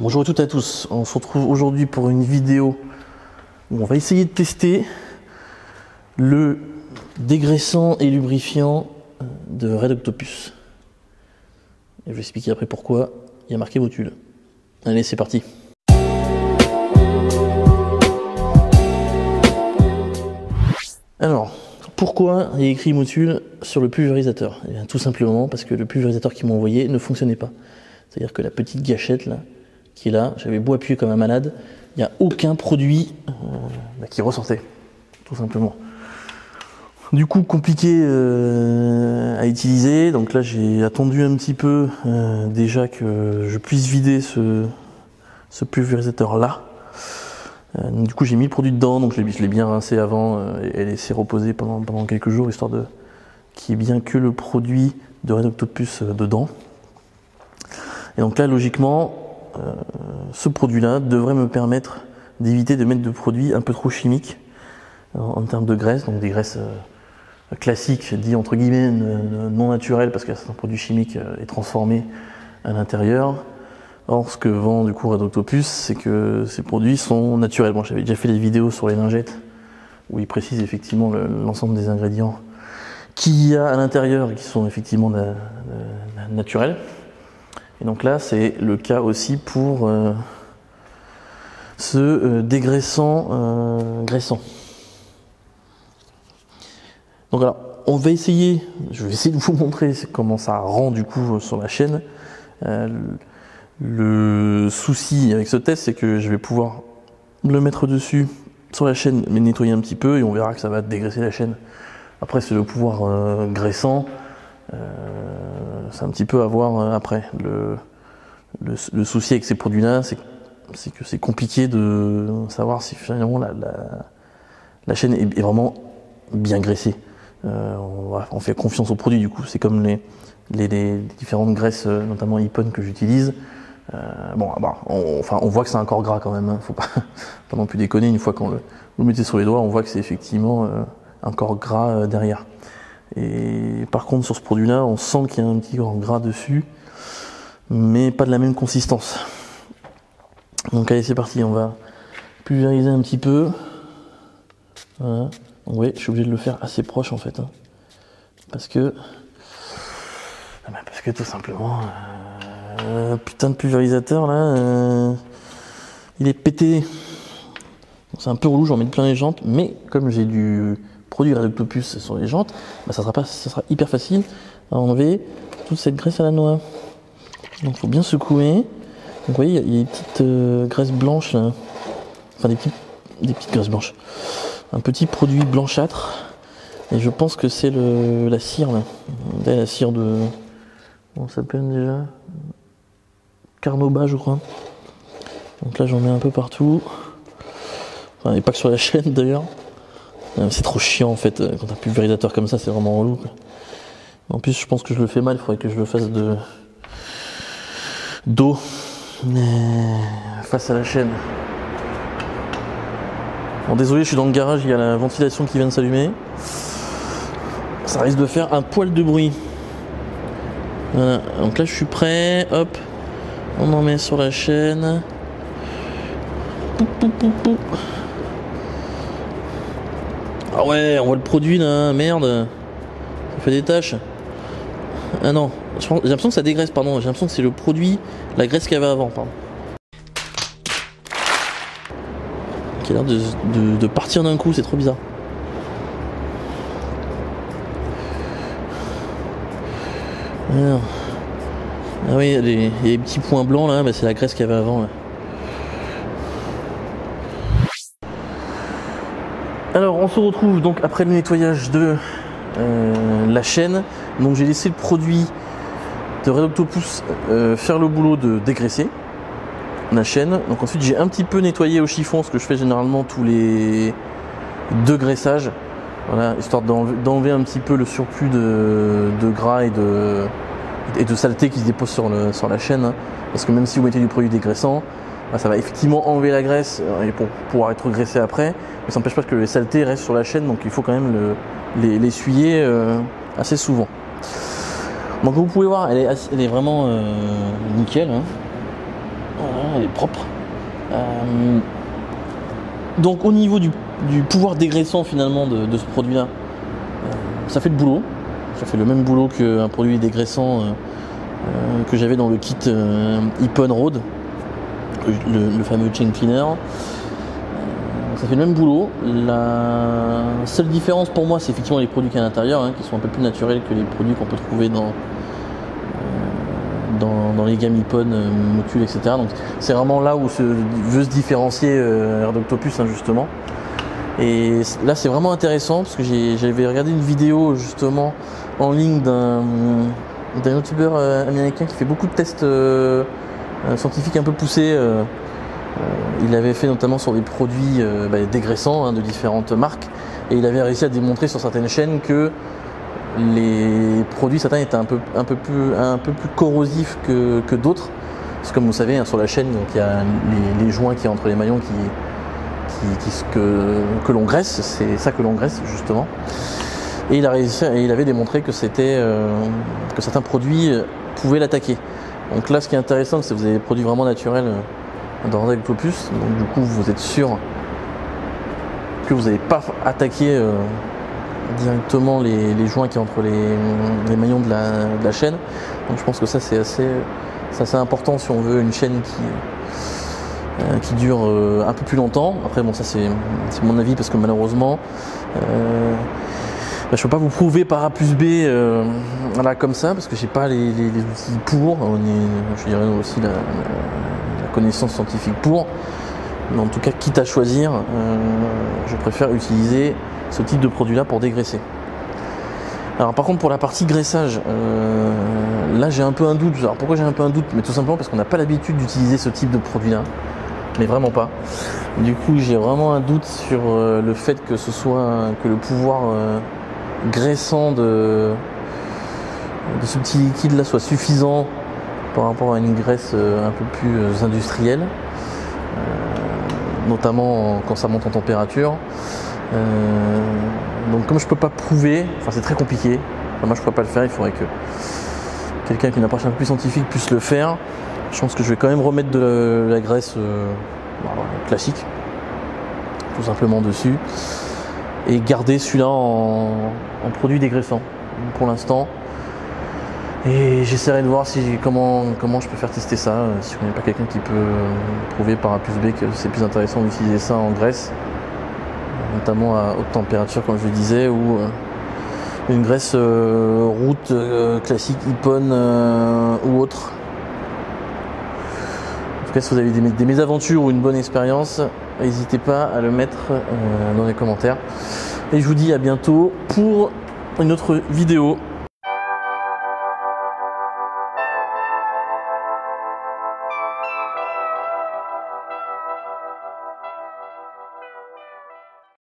Bonjour à toutes et à tous, on se retrouve aujourd'hui pour une vidéo où on va essayer de tester le dégraissant et lubrifiant euh, de Red Octopus. Je vais expliquer après pourquoi il y a marqué Motul. Allez, c'est parti. Alors, pourquoi il y a écrit Motul sur le pulvérisateur? Eh Tout simplement parce que le pulvérisateur qu'ils m'ont envoyé ne fonctionnait pas. C'est-à-dire que la petite gâchette là, qui est là, j'avais beau appuyer comme un malade, il n'y a aucun produit euh, qui ressortait, tout simplement. Du coup, compliqué euh, à utiliser. Donc là, j'ai attendu un petit peu euh, déjà que je puisse vider ce, ce pulvérisateur là. Euh, du coup, j'ai mis le produit dedans, donc je l'ai bien rincé avant et laissé reposer pendant, quelques jours, histoire de qu'il n'y ait bien que le produit de Red Octopus euh, dedans. Et donc là, logiquement, ce produit-là devrait me permettre d'éviter de mettre de produits un peu trop chimiques en, termes de graisse, donc des graisses euh, classiques, dit entre guillemets non naturelles, parce que c'est un produit chimique euh, est transformé à l'intérieur. Or, ce que vend du coup Red Octopus, c'est que ces produits sont naturels. Bon, j'avais déjà fait des vidéos sur les lingettes où ils précisent effectivement le- l'ensemble des ingrédients qu'il y a à l'intérieur et qui sont effectivement na- na- naturels. Et donc là, c'est le cas aussi pour euh, ce euh, dégraissant euh, graissant. Donc alors, on va essayer, je vais essayer de vous montrer comment ça rend du coup sur la chaîne. Le souci avec ce test, c'est que je vais pouvoir le mettre dessus sur la chaîne, mais nettoyer un petit peu, et on verra que ça va dégraisser la chaîne. Après, c'est le pouvoir graissant. C'est un petit peu à voir euh, après. Le, le, le souci avec ces produits-là, c'est que c'est compliqué de savoir si finalement la, la, la chaîne est, vraiment bien graissée. Euh, on, on fait confiance aux produits du coup. C'est comme les, les, les différentes graisses, euh, notamment Ipon que j'utilise. Euh, bon, ah bah, on, enfin, on voit que c'est un corps gras quand même. Hein. Faut pas, pas non plus déconner. Une fois qu'on le, vous le mettez sur les doigts, on voit que c'est effectivement euh, un corps gras euh, derrière. Et par contre, sur ce produit-là, on sent qu'il y a un petit corps gras dessus, mais pas de la même consistance. Donc allez, c'est parti. On va pulvériser un petit peu. Voilà. Oui, je suis obligé de le faire assez proche en fait, hein. parce que, Ah ben, parce que tout simplement, euh, putain de pulvérisateur là, euh, il est pété. C'est un peu relou, j'en mets plein les jantes, mais comme j'ai du produit Octopus sur les jantes, bah, ça, sera pas, ça sera hyper facile à enlever toute cette graisse à la noix. Donc il faut bien secouer. Donc vous voyez, il y a- des petites euh, graisses blanches. Enfin des petites, des petites graisses blanches. Un petit produit blanchâtre. Et je pense que c'est la cire là. La cire de. Comment ça s'appelle déjà? Carnauba je crois. Donc là j'en mets un peu partout. Et pas que sur la chaîne d'ailleurs. Euh, C'est trop chiant en fait, euh, quand un pulvérisateur comme ça, c'est vraiment relou. quoi. En plus, je pense que je le fais mal, il faudrait que je le fasse de mais face à la chaîne. Bon, désolé, je suis dans le garage, il y a la ventilation qui vient de s'allumer. Ça risque de faire un poil de bruit. Voilà, donc là je suis prêt, hop, on en met sur la chaîne. Pou, pou, pou. Ouais, on voit le produit là, merde. Ça fait des taches. Ah non, j'ai l'impression que ça dégraisse, pardon. J'ai l'impression que c'est le produit, la graisse qu'il y avait avant, pardon. Qui a l'air de, partir d'un coup, c'est trop bizarre. Ah oui, il petits points blancs là, bah, c'est la graisse qu'il y avait avant. Alors on se retrouve donc après le nettoyage de euh, la chaîne. Donc j'ai laissé le produit de Red Octopus euh, faire le boulot de dégraisser la chaîne. Donc ensuite j'ai un petit peu nettoyé au chiffon, ce que je fais généralement tous les deux graissages. Voilà, histoire d'enlever un petit peu le surplus de, de gras et de, et de saleté qui se dépose sur, la chaîne. hein. Parce que même si vous mettez du produit dégraissant, ça va effectivement enlever la graisse euh, et pour pouvoir être graissé après. Mais ça n'empêche pas que les saletés restent sur la chaîne, donc il faut quand même le- les- l'essuyer euh, assez souvent. Donc vous pouvez voir, elle est, vraiment euh, nickel. hein. elle est propre. Donc au niveau du, pouvoir dégraissant finalement de, ce produit-là, ça fait le boulot. Ça fait le même boulot qu'un produit dégraissant que j'avais dans le kit Ippon Road, le, fameux chain cleaner ça fait le même boulot. La seule différence pour moi, c'est effectivement les produits qu'il y a à l'intérieur, hein, qui sont un peu plus naturels que les produits qu'on peut trouver dans, euh, dans, les gammes Ippon, euh, etc. Donc c'est vraiment là où se, veut se différencier euh, d'Octopus, hein, justement. Et là, c'est vraiment intéressant parce que j'avais regardé une vidéo justement en ligne d'un youtubeur américain qui fait beaucoup de tests scientifiques un peu poussés il l'avait fait notamment sur des produits euh, bah, dégraissants hein, de différentes marques. Et il avait réussi à démontrer sur certaines chaînes que les produits certains étaient un peu, un peu, plus, un corrosifs que, d'autres. Parce que comme vous savez, hein, sur la chaîne, il y a les, joints qui entre les maillons qui, que, que l'on graisse. C'est ça que l'on graisse justement. Et il, avait démontré que, c'était, euh, que certains produits pouvaient l'attaquer. Donc là, ce qui est intéressant, c'est que vous avez des produits vraiment naturels dans un Octopus. Donc du coup, vous êtes sûr que vous n'allez pas attaquer euh, directement les, joints qui entre les, maillons de la, chaîne. Donc je pense que ça c'est assez, important si on veut une chaîne qui, euh, dure euh, un peu plus longtemps. Après bon ça c'est mon avis parce que malheureusement je ne peux pas vous prouver par A plus B là, comme ça parce que j'ai pas les, outils pour. je dirais aussi la, connaissances scientifiques pour. Mais en tout cas, quitte à choisir, euh, je préfère utiliser ce type de produit-là pour dégraisser. Alors par contre pour la partie graissage, euh, là j'ai un peu un doute. Alors pourquoi j'ai un peu un doute? Mais tout simplement parce qu'on n'a pas l'habitude d'utiliser ce type de produit-là. Mais vraiment pas. Du coup j'ai vraiment un doute sur euh, le fait que ce soit que le pouvoir graissant de, de ce petit liquide là soit suffisant par rapport à une graisse euh, un peu plus euh, industrielle, euh, notamment quand ça monte en température. donc comme je peux pas prouver, enfin c'est très compliqué, moi je pourrais pas le faire, il faudrait que quelqu'un qui une approche un peu plus scientifique puisse le faire. Je pense que je vais quand même remettre de la, graisse classique, tout simplement dessus, et garder celui-là en, produit dégraissant. Pour l'instant, et j'essaierai de voir si, comment, comment je peux faire tester ça, euh, si je connais pas quelqu'un qui peut prouver par A plus B que c'est plus intéressant d'utiliser ça en graisse, notamment à haute température comme je le disais, ou euh, une graisse euh, route classique Ippon ou autre. En tout cas si vous avez des mésaventures ou une bonne expérience, n'hésitez pas à le mettre dans les commentaires. Et je vous dis à bientôt pour une autre vidéo.